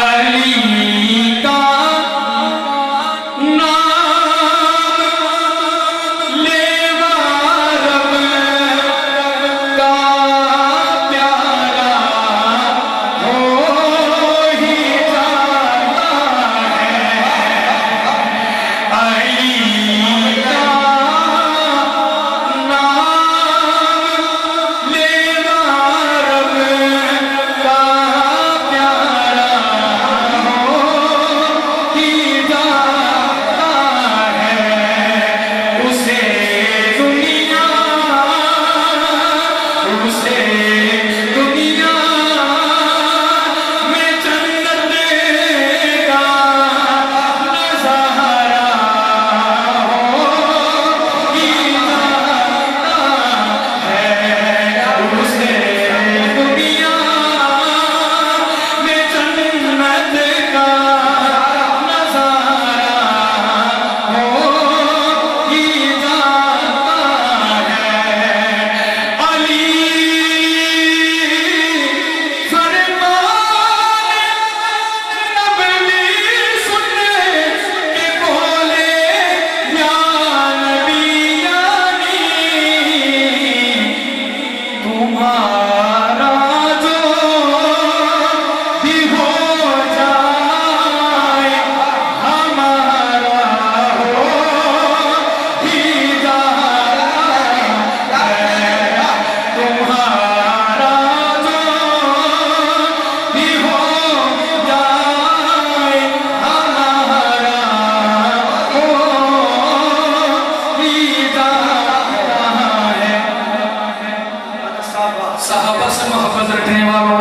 Alinho.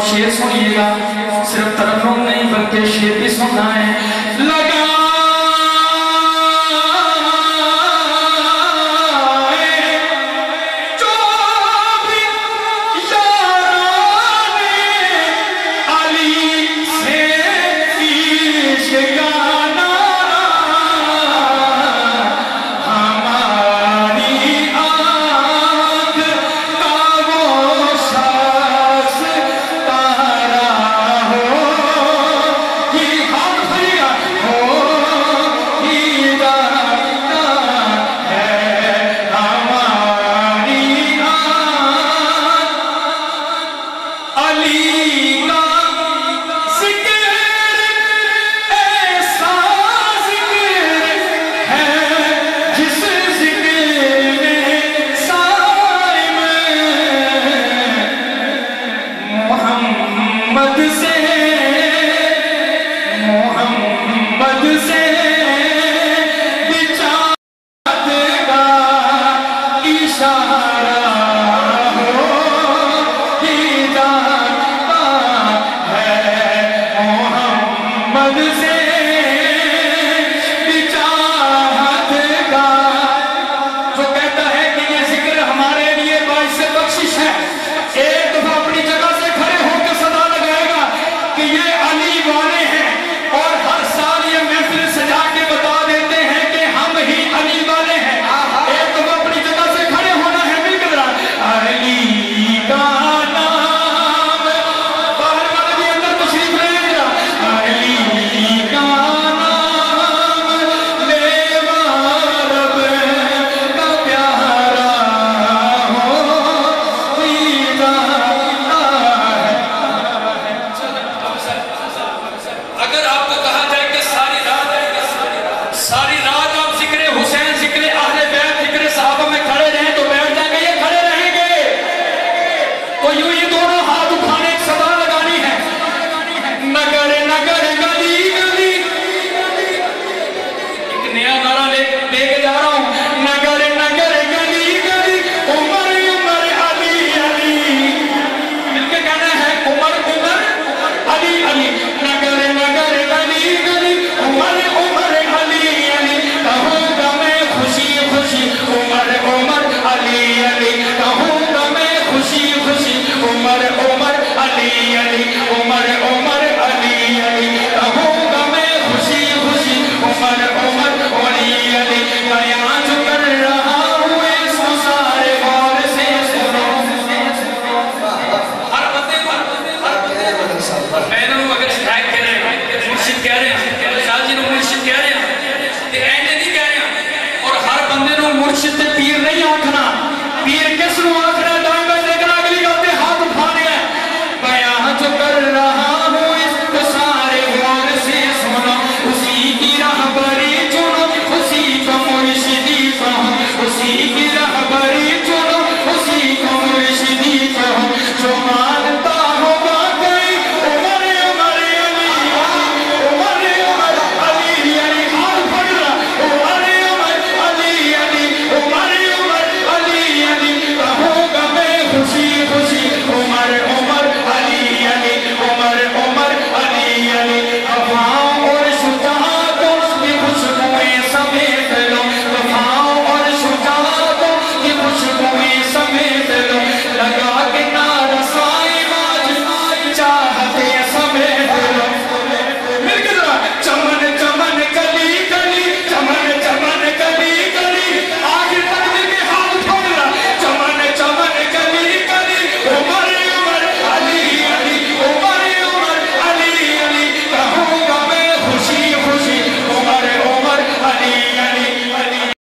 शेर सुनिएगा सिर्फ़ तरन्नुम नहीं बल्कि शेर भी सुनना है।